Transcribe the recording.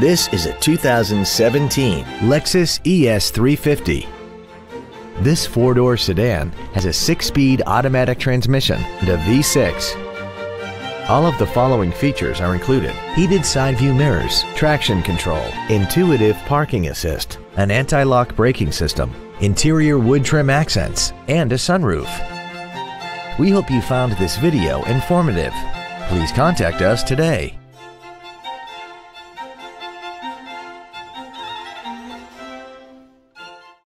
This is a 2017 Lexus ES350. This four-door sedan has a six-speed automatic transmission and a V6. All of the following features are included. Heated side view mirrors, traction control, intuitive parking assist, an anti-lock braking system, interior wood trim accents, and a sunroof. We hope you found this video informative. Please contact us today.